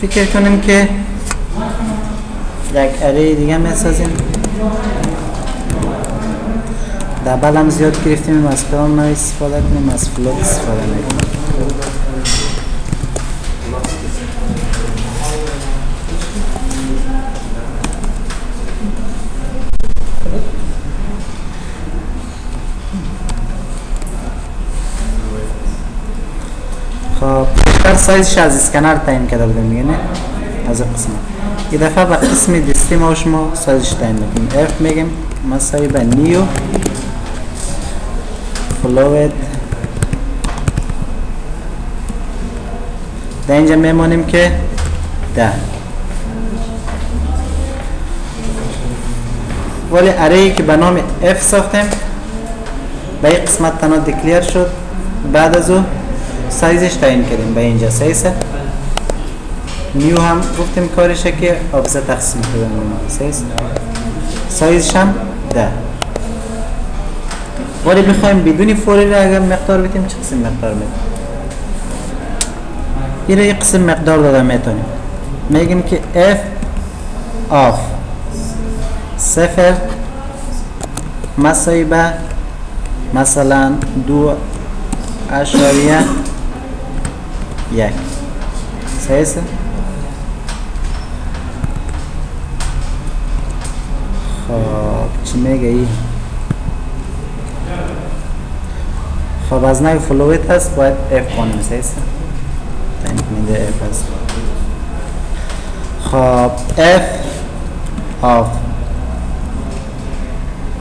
فکر کنیم که یک اره دیگه می‌سازیم. دبل هم زیاد گرفتیم از نوی استفاده کنیم از فلوت استفاده نکنیم. خب. بیشتر سایزش از اسکنر تعیین کرده بودیم دیگه نه از این قسمت. یه دفعه به قسم دستی ما شما سایزش تعیین می‌کنیم. اف میگیم مساوی به نیو. فلوید در اینجا میمانیم که ده. ولی اره که به نام F ساختیم به قسمت تنها دکلیر شد. بعد از او سایزش تعیین کردیم به اینجا سایزه نیو هم گفتیم کارشه که آفزه تقسیم کردن سایز. سایزش هم ده. ولی بخوایم بدون فوری را اگر مقدار بدیم چه قسم مقدار میدیم؟ این یک قسم مقدار داده می‌تونیم. میگیم که f of صفر. مساوی به مثلا دو اشاریه یک. صحیح است خب چی میگه ای خب از نوع فلویت هست باید F کنیم. است تعیین کننده F هست. خب F of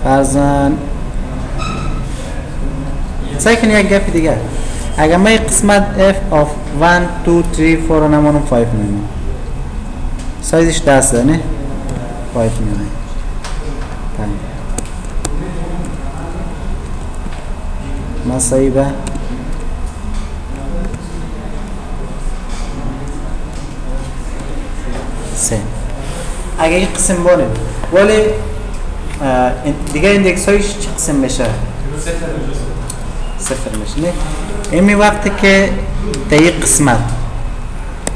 فرزن. سعی کنی یک گفی دیگر اگر ما یک قسمت F of 1, 2, 3, 4 و نمانم 5 میمونم سایزش دست نه؟ 5 میمونم مساوی به سه. اگه این قسم بمانه ولی دیگه index هایش چه قسم میشه صفر میشه نه؟ امی وقتی که تا قسمت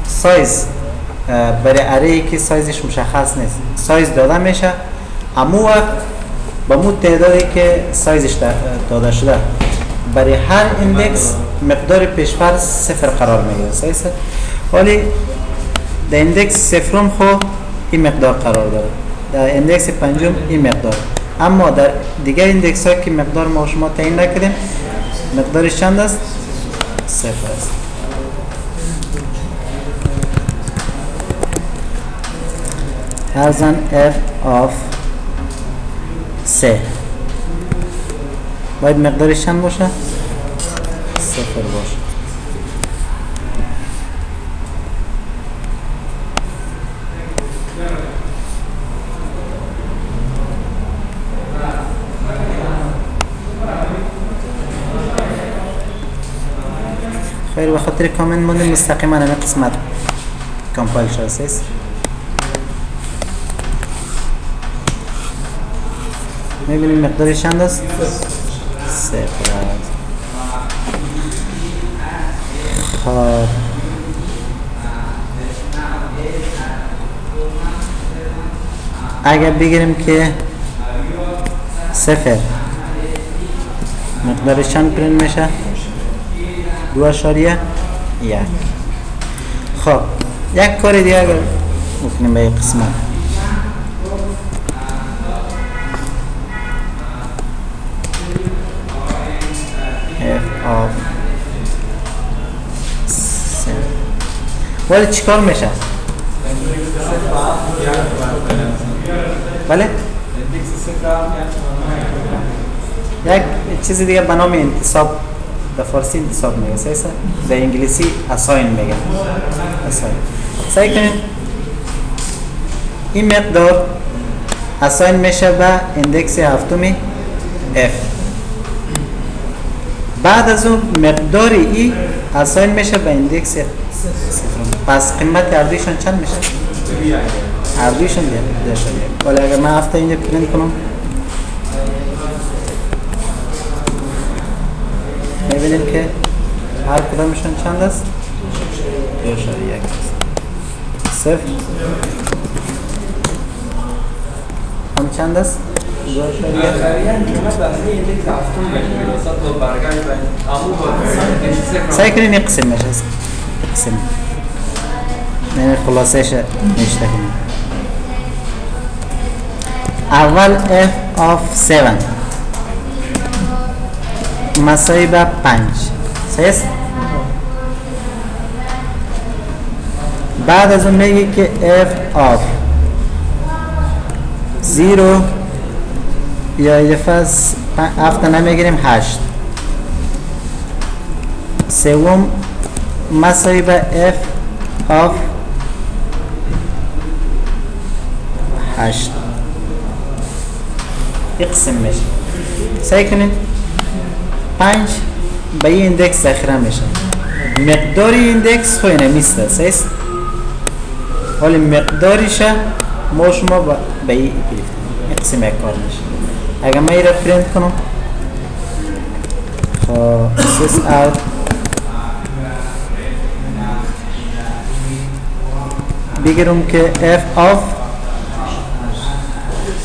سایز برای array که سایزش مشخص نیست سایز داده میشه همو وقت به همو تعدادی که سایزش داده شده برای هر index مقدار پیشفرض صفر قرار صحیح است ولی در index صفرم خو این مقدار قرار داره در index پنجم این مقدار اما در دیگه index ها که مقدار ما شما تعیین نکردیم مقدارش چند است صفر است. ارزش f of سه باید مقدارش چند باشه؟ صفر باشه. خیر به خاطر کامنت مونده مستقیما همه قسمت کامپایل شده است می‌بینیم مقدارش چند است؟ است خب اگر بگیریم که صفر مقدارش چند پرین میشه؟ دو اشاریه یک خب یک کار دیگه اگر بکنیم به این قسمت. ولی چیکار میشه؟ بله؟ یک چیز دیگه به نام انتصاب. در فارسی انتصاب میگه. سعی در انگلیسی assign میگه. assign. سعی کنید. این مقدار assign میشه به index هفتمی F. بعد از اون مقدار ای assign میشه به index پس قیمت هر دویشون چند میشه؟ هر دویشون ده شده. ولی اگر من هفته اینجا پرینت کنم می‌بینیم که هر کدامشون چند است؟ دو یک صفر. هم چند است؟ سعی کنین یک. قسم میشه قسم یعنی خلاصش نشته کنیم اول f of 7 به 5 سیست بعد از اون میگه که f of 0 یا یه فاز هفته نمی‌گیریم 8 سوم. به f of 8 اقسم میشه. سعی کنید. 5 به این ایندکس ذخیره میشه. مقدار ایندکس خو اینه نیست سیست ولی مقدارش ما شما به این یک کار میشه. اگر من این را پرینت کنم. خب سیس اوت بگیرم که f of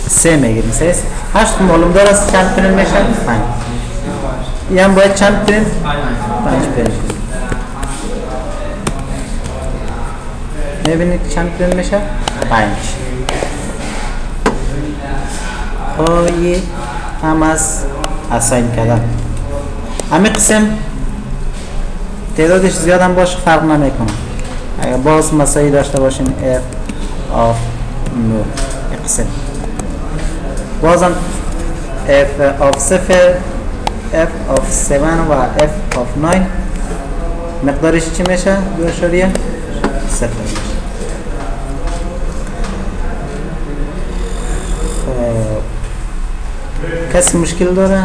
سه می‌گیریم است هشت معلوم دار است چند پرینت میشه؟ پنج. این هم باید چند پرینت پنج کنیم می‌بینید چند پرینت میشه؟ پنج. یه هم از اساین کردن همین قسم تعدادش زیاد هم باشه فرق نمی‌کنه. اگر باز مسایی داشته باشین f of 9 قسم بازم f of 0 f of 7 و f of 9 مقدارش چی میشه؟ دو اشاریه میشه خب کسی مشکل داره؟